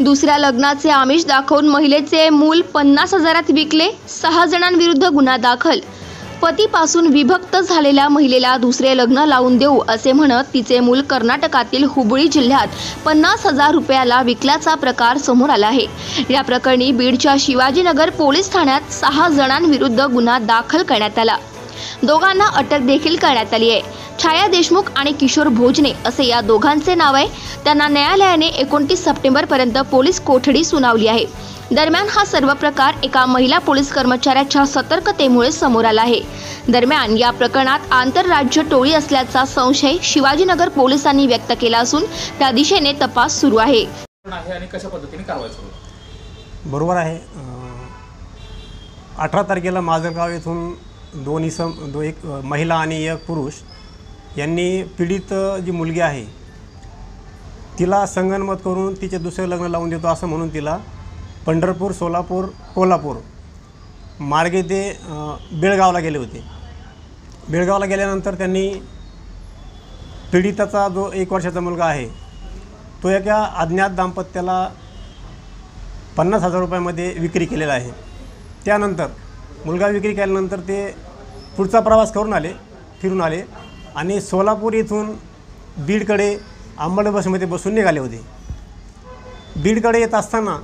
दुसऱ्या लग्नाचे आमिष दाखवून महिलेचे मूल पन्नास हजारात विकले सहा जणांविरुद्ध गुन्हा दाखल. पतीपासून विभक्त झालेल्या महिलेला दुसरे लग्न लावून देऊ असे म्हणत तिचे मूल कर्नाटकातील हुबळी जिल्ह्यात पन्नास हजार रुपयाला विकल्याचा प्रकार समोर आला आहे. या प्रकरणी बीडच्या शिवाजीनगर पोलीस ठाण्यात सहा जणांविरुद्ध गुन्हा दाखल करण्यात आला. दोघांना अटक देखील करण्यात आली आहे. छाया देशमुख आणि किशोर भोजने असे या दोघांचे नाव आहे. त्यांना न्यायालयाने एकोणतीस सप्टेंबरपर्यंत पोलीस कोठडी सुनावली आहे. दरम्यान हा सर्व प्रकार एका महिला पोलीस कर्मचाऱ्याच्या सतर्कतेमुळे समोर आला आहे. दरम्यान या प्रकरणात आंतरराज्य टोळी असल्याचा संशय शिवाजीनगर पोलिसांनी व्यक्त केला असून त्या दिशेने तपास सुरू आहे. कोण आहे आणि कशा पद्धतीने कारवाई सुरू आहे? बरोबर आहे. अठरा तारखेला माजलगाव येथून दोन इसम दो एक महिला आणि एक पुरुष यांनी पीडित जी मुलगी आहे तिला संगनमत करून तिचे दुसरे लग्न लावून देतो असं म्हणून तिला पंढरपूर सोलापूर कोल्हापूर मार्गे ते बेळगावला गेले होते. बेळगावला गेल्यानंतर त्यांनी पीडिताचा जो एक वर्षाचा मुलगा आहे तो एका अज्ञात दाम्पत्याला पन्नास हजार रुपयामध्ये विक्री केलेला आहे. त्यानंतर मुलगा विक्री केल्यानंतर ते पुढचा प्रवास करून आले फिरून आले. आणि सोलापूर इथून बीडकडे अंबड बसमध्ये बसून निघाले होते. बीडकडे येत असताना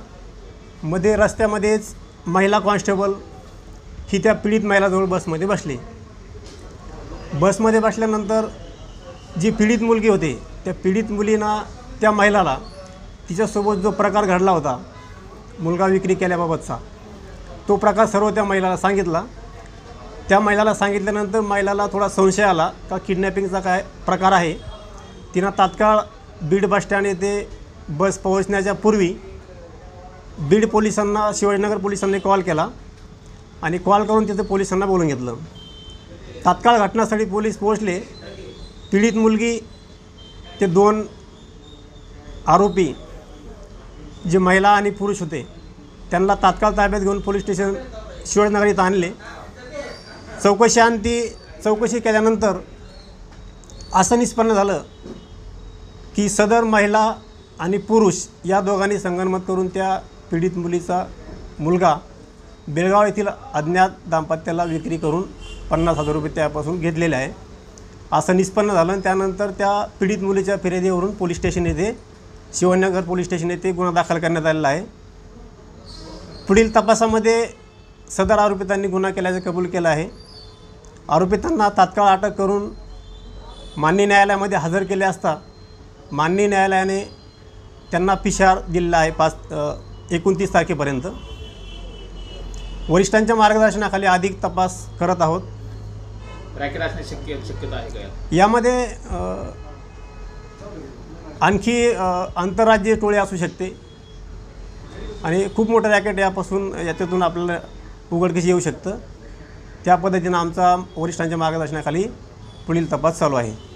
मध्ये रस्त्यामध्येच महिला कॉन्स्टेबल ही त्या पीडित महिलाजवळ बसमध्ये बसली. बसमध्ये बसल्यानंतर जी पीडित मुलगी होती त्या पीडित मुलींना त्या महिलाला तिच्यासोबत जो प्रकार घडला होता मुलगा विक्री केल्याबाबतचा तो प्रकार सर्व त्या महिलाला सांगितला. त्या महिलाला सांगितल्यानंतर महिलाला थोडा संशय आला का किडनॅपिंगचा काय प्रकार आहे. तिनं तात्काळ बीड बसस्टँड येथे बस पोहोचण्याच्या पूर्वी बीड पोलिसांना शिवाजीनगर पोलिसांनी कॉल केला आणि कॉल करून तिथे पोलिसांना बोलून घेतलं. तात्काळ घटनास्थळी पोलीस पोहोचले. पीडित मुलगी ते दोन आरोपी जे महिला आणि पुरुष होते त्यांना तात्काळ ताब्यात घेऊन पोलीस स्टेशन शिवाजीनगर इथं आणले. चौकशी आणि ती चौकशी केल्यानंतर असं निष्पन्न झालं की सदर महिला आणि पुरुष या दोघांनी संगनमत करून त्या पीडित मुलीचा मुलगा बेळगाव येथील अज्ञात दाम्पत्याला विक्री करून पन्नास हजार रुपये त्यापासून घेतलेले आहे. असं निष्पन्न झालं आणि त्यानंतर त्या पीडित मुलीच्या फिर्यादीवरून पोलीस स्टेशन येथे शिवनगर पोलीस स्टेशन येथे गुन्हा दाखल करण्यात आलेला आहे. पुढील तपासामध्ये सदर आरोपितांनी गुन्हा केल्याचं कबूल केलं आहे. आरोपितांना तात्काळ अटक करून मान्य न्यायालयामध्ये हजर केले असता मान्य न्यायालयाने त्यांना पिशार दिलेला आहे पाच एकोणतीस तारखेपर्यंत. वरिष्ठांच्या मार्गदर्शनाखाली अधिक तपास करत आहोत. रॅकेट असण्याची शक्य शक्यता आहे का यात? यामध्ये आणखी आंतरराज्यीय टोळी असू शकते. आणि खूप मोठं रॅकेट यापासून याच्यातून आपल्याला उघडकीस येऊ शकतं. त्या पद्धतीनं आमचा वरिष्ठांच्या मार्गदर्शनाखाली पुढील तपास चालू आहे.